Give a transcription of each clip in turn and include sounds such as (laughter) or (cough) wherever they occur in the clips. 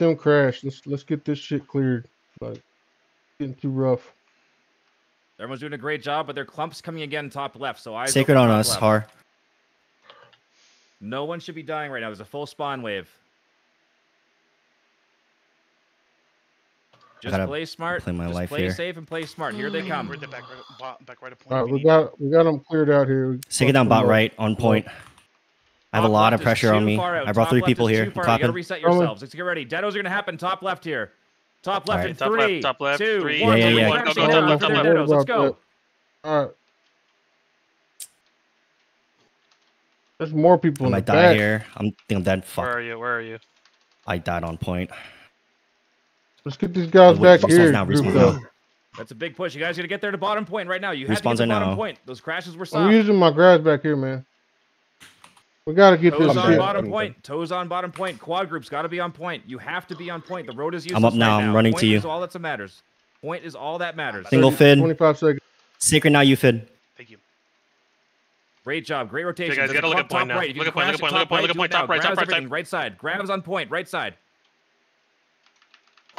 let them crash. Let's let's get this shit cleared. Like getting too rough. Everyone's doing a great job, but their clumps coming again top left. So eyes Sacred on us, left. Har. No one should be dying right now. There's a full spawn wave. Just gotta play smart. play my just life play here. safe and play smart. Here they come. We're at the back right, back right point. All right, we need- got we got them cleared out here. Take it down bot right on point. I have a lot of pressure on me. I brought Top three people here. far. You gotta reset yourselves. Let's get ready. Deados are gonna happen. Top left here. Top left Alright. in Top left, three, top left, two, three, one. Yeah, yeah, yeah. crashing Go, go, down go, after go, the go. Deados. Let's go. All right. Uh, there's more people I in the might die back. here. I'm think I'm dead. Where are you? Where are you? I died on point. Let's get these guys Oh, back here. now, grouped. That's a big push. You guys gotta get there to bottom point right now. You have to get to bottom now. point. Those crashes were I'm using my grass back here, man. We gotta get Toes this on shit. bottom point. Toes on bottom point. Quad groups got to be on point. You have to be on point. The road is useless I'm up now, right I'm running to you. point. Is all that matters. Point is all that matters. Single 30 fid. 25 seconds. Sacred now, you fid. Thank you. Great job. Great rotation. guys, gotta look at point now. right. Look at point, look at point, look at point, top look at right, point, top right, top right, everything. Right side. Grabs on point. Right side.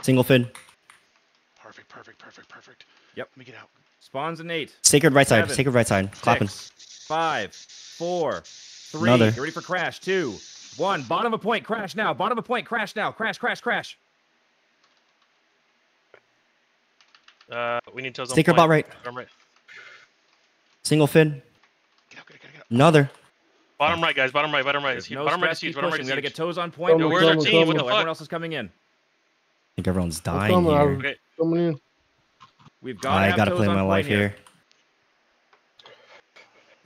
Single fid. Perfect, perfect, perfect, perfect. Yep. Let me get out. Spawns an eight. Sacred right side. Sacred right side. Clapping. Six, five, four, three. Another. Get ready for crash. Two, one. Bottom of point. Crash now. Bottom of point. Crash now. Crash, crash, crash. Uh, we need toes on Sacred point. bot right. Bottom right. Single fin. Get out, get out, get out. Another. Bottom right, guys. Bottom right. Bottom right. There's Is no bottom right is huge. Bottom right pushing. is We gotta get toes on point. No where's our team? What the Everyone else is coming in. I think everyone's dying here. Okay. We've got. I gotta play my point life here.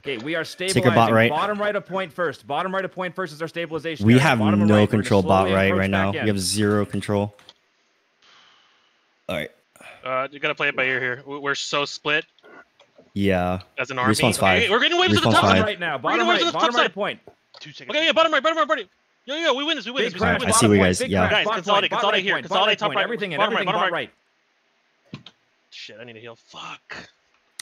Okay, we are Sacred stabilizing. bot right. Bottom right of point first. Bottom right of point first is our stabilization. We have Bottom no right, control bot right right now. back We have zero control. All right. Uh, you gotta play it by ear here. We- We're so split Yeah. as an army. Respawn's five. Okay, we're getting waves to the top. five. Bottom right now. Bottom gonna right. wait the Bottom top right side. point. Two seconds. Okay, yeah, bottom right, bottom right, bottom right. Yo, yo, we win this. We win Big this. crash. We I win see this. what you guys- big yeah. Guys, bottom consolidate, consolidate here, point, consolidate top right, Everything in bottom right, bottom bottom right. right. Shit, I need to heal. Fuck.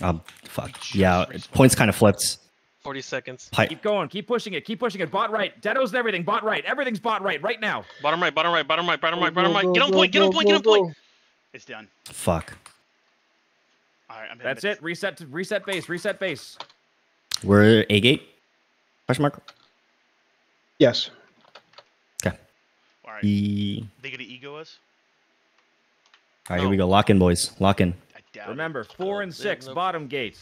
Um. Fuck. Yeah. Points kind of flipped. 40 seconds. Pi- Keep going. Keep pushing it. Keep pushing it. Bot right. Deados and everything. Bot right. Everything's bot right right now. Bottom right, bottom right, bottom right, bottom right, bottom right. Get on point, get on point, get on point. It's done. Fuck. All right, I'm That's it. Reset. To, reset base. Reset base. We're A gate. Question mark. Yes. Okay. All right. E. They gonna ego us? All right. Here we go. Lock in, boys. Lock in. I doubt it. Remember, four and six no- bottom gate.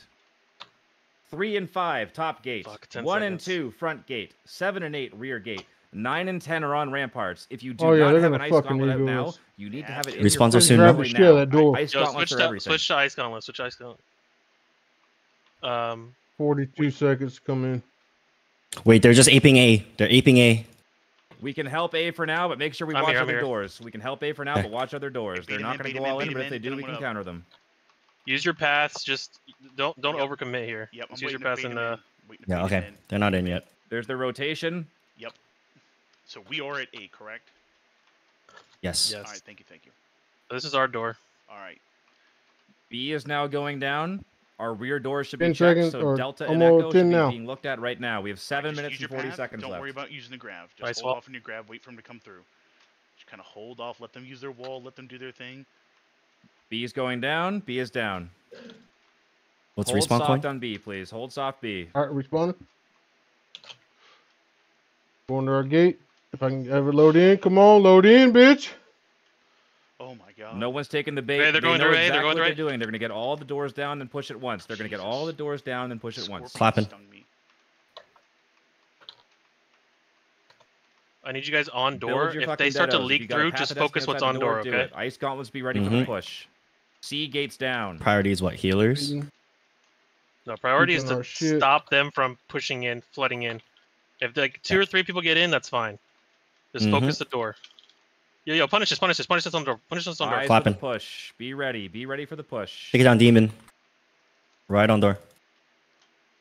Three and five top gate. Fuck, 10 One and two front gate. Seven and eight rear gate. Nine and ten are on ramparts. If you do Oh, yeah, not they're have gonna an ice fucking gauntlet out now, you need to have it. In Respawns your soon, right though. now. That door. Ice Yo, gauntlets switch are that, everything. switch to ice gauntlet, switch to ice gauntlet. Um, 42 seconds to come in. Wait. They're just aping A. They're aping A. We can help A for now, but make sure we I'm watch here, other here. doors. We can help A for now, but watch other doors. They're not going to go all in, but if they do, we can up. counter them. Use your paths. Just don't don't Yep. overcommit here. Yep. I'm Just use your waiting to paths bait in 'em the. in, Yeah. Okay. They're not in yet. There's the rotation. Yep. So we are at eight, correct? Yes. Yes. All right. Thank you. Thank you. This is our door. All right. B is now going down. Our rear door should be 10 checked, seconds so Delta and almost Echo should be now. being looked at right now. We have seven Just minutes use and your 40 path. seconds Don't left. worry about using the grav. Just Ice hold wall. off on your grav. Wait for them to come through. Just kind of hold off. Let them use their wall. Let them do their thing. B is going down. B is down. What's Hold respawn soft point? on B, please. Hold soft B. All right, responding. Going to our gate. If I can ever load in, come on, load in, bitch. Oh my god. No one's taking the bait. Hey, they're they going know through A, they're exactly going what through they're A. doing. They're going to get all the doors down and push it once. They're going to get all the doors down and push it once. Scorpion Clapping. stung me. I need you guys on door. If they start to deados. If you leak through, just focus what's on the door. Okay. it. Ice gauntlets be ready for the Mhm. push. C gates down. Priority is what? Healers. No, priority is to stop them from pushing in, flooding in. If like two or three people get in, that's fine. Just Mhm. focus the door. Yo, yo, punish this, punish this, punish this on the door, punish this on the door. Eyes for Clapping. push. Be ready. Be ready for the push. Take it down, demon. Right on door.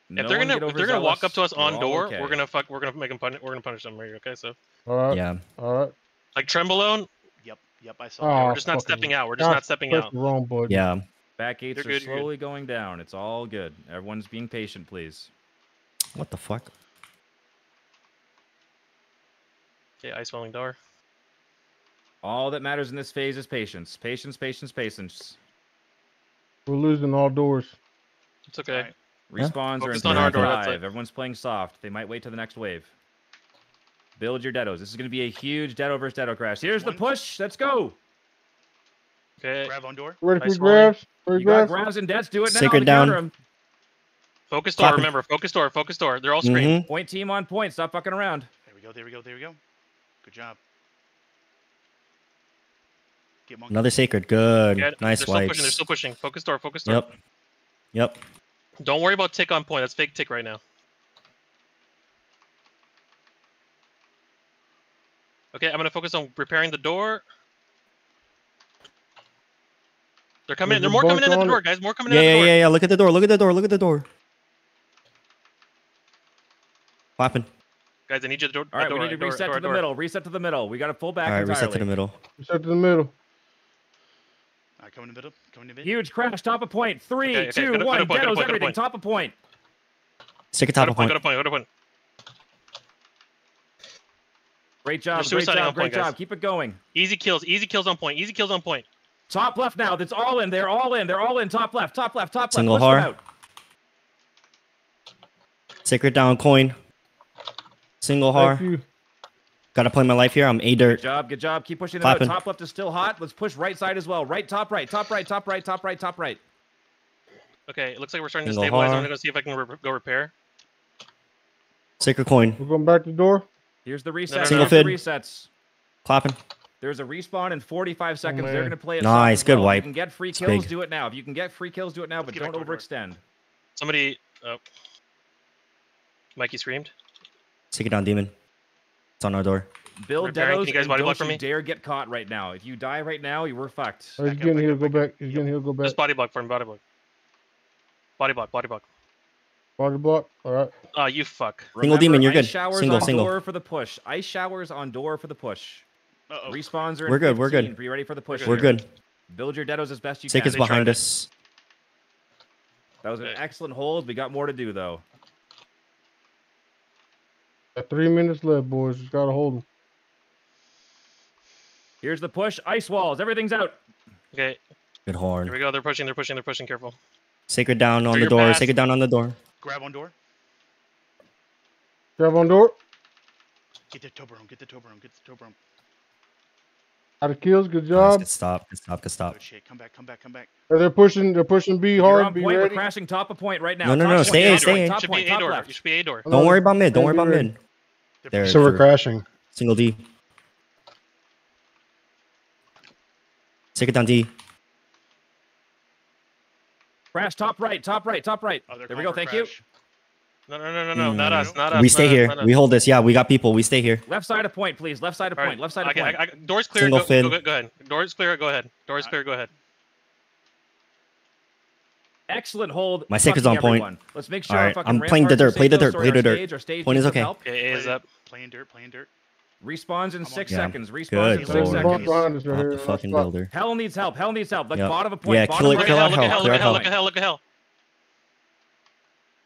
No if they're gonna if they're gonna walk up to us on door, okay. we're gonna fuck, we're gonna make them punish, we're gonna punish them. Right? here. Okay, so All right. Yeah. All right. like Trembolone, Yep. Yep. I saw. Oh, that. we're just not stepping out. We're just not stepping out. the wrong button. Yeah. Back gates You're are good, you're good. slowly going down. It's all good. Everyone's being patient, please. What the fuck? Okay, ice falling door. All that matters in this phase is patience. Patience, patience, patience. We're losing all doors. It's okay. Alright. Yeah. Respawns are in on our five. door, that's. Everyone's playing soft. They might wait till the next wave. Build your deados. This is going to be a huge deado versus deado crash. Here's the push. Let's go. Okay. Grab on door. Ready Nice for volley. grabs? Ready You for got grabs? grabs and deaths. Do it now. Sacred to down. Focus door. Clapping. Remember, focus door. Focus door. They're all screaming. Mhm. Point team on point. Stop fucking around. There we go. There we go. There we go. Good job. Get. Another sacred. Good. Yeah, nice they're still pushing. They're still pushing. Focus door. Focus door. Yep. Yep. Don't worry about tick on point. That's fake tick right now. Okay, I'm gonna focus on repairing the door. They're coming in. They're more coming in at the door, guys. More coming Yeah, in at yeah, the door. yeah, yeah. Yeah. Look at the door. Look at the door. Look at the door. Clapping. Guys, I need you to door. All right, door, we need to door, reset door, to the door. middle. Reset to the middle. We got to pull back All right, entirely. reset to the middle. Reset to the middle. Alright, come in the middle. Come in the mid. Huge crash. Top of point. Three, Okay, okay, two, go to- go to one. point, go to Deado's point, go to everything. Top of point. Sacred Go top to of point. Go point. to point. Go to point. Great job. Great job. Great point, guys. job. Keep it going. Easy kills. Easy kills on point. Easy kills on point. Top left now. That's all in. They're all in. They're all in. Top left. Top left. Top Single left. Push them har. out. Sacred down coin. Single har. Gotta play my life here. I'm A dirt. Good job. Good job. Keep pushing them out. Clapping. Top left is still hot. Let's push right side as well. Right, top right. Top right. Top right. Top right. Top right. Okay, it looks like we're starting to Single stabilize. I'm gonna go see if I can re- go repair. Sacred coin. We're going back to the door. Here's the no, reset. no. Single Here's the resets. Clapping. There's a respawn in 45 seconds. They're going to play it. Nice, soft good well. wipe. If you can get free It's kills, big. do it now. If you can get free kills, do it now, but don't back door. overextend. Somebody. Oh. Mikey screamed. Take it down demon. It's on our door. Build Repairing, can you guys body don't block for you me? dare get caught right now. If you die right now, you were fucked. Oh, he's Back up, getting here. Go back up. back. He's getting here. Go back. Just body block for him. Body block. Body block. Body block. Body block. All right. Oh, you fuck. Single demon, you're ice good. Showers Single, on single. door for the push. Ice showers on door for the push. Uh-oh. Respawns are in We're good, we're good. 15. Be ready for the push. We're here. good. Build your deados as best you Sacred's can. they tried behind us. That was an excellent hold. We got more to do though. Got three minutes left, boys. Just gotta hold them. Here's the push. Ice walls. Everything's out. Okay, Good horn. here horn. we go. They're pushing. They're pushing. They're pushing. Careful. Sacred down on Through the door. pass. Sacred down on the door. Grab on door. Grab on door. Get the Toblerone. Get the Toblerone. Get the Toblerone. Out of kills. Good Nice, job. good stop. Good stop. Good stop. Good shit. Come back. Come back. Come back. They're pushing. They're pushing B You're hard. on Be point. We're crashing top of point right now. No, no, Top no, point, stay in, point, stay in. Top should point. be a Top left. You should be a door. Don't worry about mid. Don't worry about mid. There. So we're true. crashing. Single D. Sacred down D. Crash top right. Top right. Top right. Oh, there we go. for Thank you. crash. No, no, no, no, no. Not Mm. us. Not us. We stay us, here. us. We hold this. Yeah, we got people. We stay here. Left side of point, please. Left side of point. right, Left side of okay, point. I, I, doors clear. Single Go, fin. go, go, go ahead. Doors clear. Go ahead. Doors clear. Go ahead. Excellent hold. My sacred's fucking on point. Let's make sure All our right, fucking I'm playing the ramparts dirt, play the safe, dirt, play the dirt. stage- our stage Point is okay. help. Okay, A is Playing- up. Playing dirt. Playing dirt. Respawns in six Yeah. seconds. Respawns Good in six lord. seconds. behind right Not the fucking builder. Hell needs help. Hell needs help. Like Yep. bottom of a point. Yeah, bottom kill it, right Look kill at hell. Look at hell, hell. Look at hell. hell. Look at hell. Look at hell.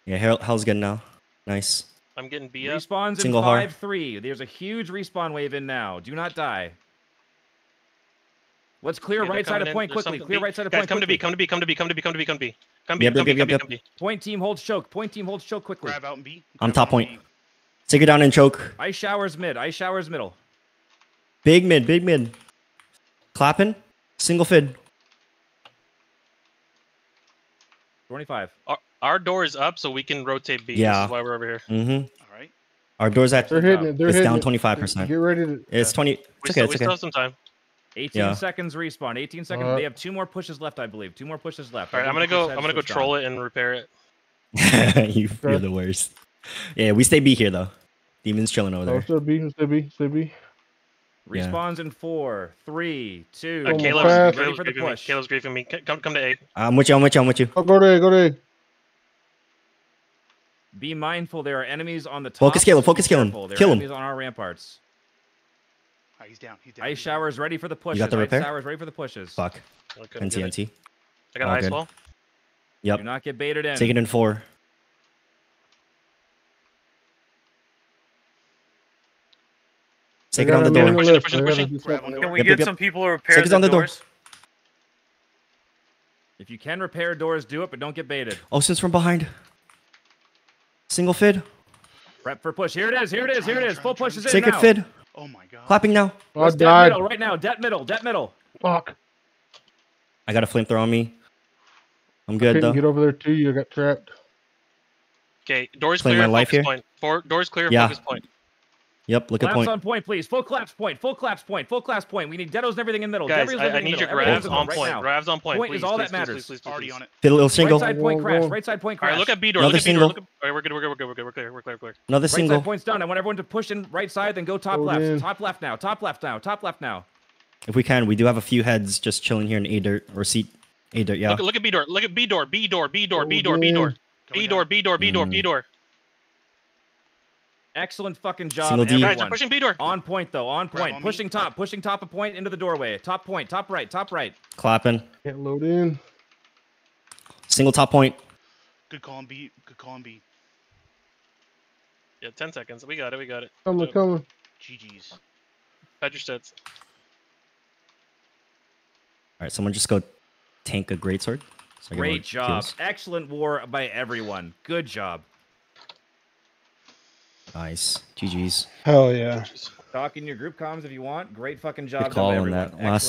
Yeah, hell, hell's good now. Nice. I'm getting beat up. Respawns in Single har. five three. There's a huge respawn wave in now. Do not die. Let's clear Okay, they're right side of point There's quickly. Clear B. right side of Guys, point come to quickly. B. Come to B. Come to B. Come to B. Come to B. Come to B. Come to B. Yep, Come yep, to B. yep, Come yep, to B. Point team holds choke. Point team holds choke quickly. Grab out and B. On Grab top point. And it down and choke. Ice showers mid. Ice showers middle. Big mid, big mid. Clapping. Single fid. 25. Our, our door is up, so we can rotate B. This Yeah. is why we're over here. Mm-hmm. All right. Our door's at. They're hitting it. They're It's hitting down 25%. Get ready to. It's 20. We It's still, okay. we It's still have some time. 18 Yeah. seconds respawn. 18 seconds. Uh, they have two more pushes left, I believe. Two more pushes left. All right, I'm gonna go. I'm gonna go troll it and repair it. (laughs) you, you're the worst. Yeah, we stay B here though. Demons chilling over Oh, there. still B. Still B. Still B. Yeah. Respawns in four, three, two. Uh, Come Caleb's, ready Caleb's for the griefing me. push. Caleb's griefing me. Come, come to A. I'm with you. I'm with you. I'm with you. Oh, go there. Go there. Be mindful, there are enemies on the top. Focus kill him, Be focus kill him, There kill are him. enemies on our ramparts. All right, he's down. He's down. Ice he's down. showers ready for the pushes. got the repair. Ice repair? showers ready for the pushes. Fuck. I couldn't get it. NT, NT. I got All ice good. wall. Do not get baited in. Take it in four. Stake I it on the him door. Pushing, lift. pushing, I gotta pushing. do Grab something. one Can we Yep, get yep, yep. some people to repair Stick it the on the door. doors? If you can repair doors, do it, but don't get baited. Oh, Osin's from behind. Single fid. Prep for push. Here it is. Here it is. Here it is. Full push is in Sacred now. fid. Oh my god. Clapping now. I Let's det died. middle right now. Det middle. Det middle. Fuck. I got a flamethrower on me. I'm I good couldn't though. get over there too. You got trapped. Okay, doors Playing clear. my life focus here? point. Four, doors clear. Yeah. Focus point. Yep, look at Collapse point. on point, please. Full collapse point. Full collapse point. Full collapse point. We need deados and everything in the middle. Guys, I, I need the your middle. Grabs in the on middle point. right now. Grabs on point. Point is all please, that matters. Please, please, please, Already on it. Fiddle little Right side Go, point go, crash. Right side point crash. right, look at B door. Another Look at B door. single. Look at, all right, we're good. We're good. We're good. We're good. We're clear. We're clear. We're clear. Another Right single. side point's done. I want everyone to push in right side, then go top Hold left. in. Top left now. Top left now. Top left now. If we can, we do have a few heads just chilling here in A dirt or seat A dirt. Yeah. Look, look at B door. Look at B door. B door. B door. B door. B door. in. Going B door. B door. B door. B Mm. door. Excellent fucking job, Single D. Guys, everyone. they're pushing B door. On point though. On Grab point. on me. Pushing top. Pushing top of point into the doorway. Top point. Top right. Top right. Clapping. Can't load in. Single top point. Good call on B. Good call on B. Yeah, ten seconds. We got it. We got it. Coming, Boom. coming. GG's. Pad your stats. All right, someone just go tank a great sword. So I get more Great job. kills. Excellent war by everyone. Good job. Nice. GG's. Hell yeah. Talk in your group comms if you want. Great fucking job. done call on everyone. that last Excellent.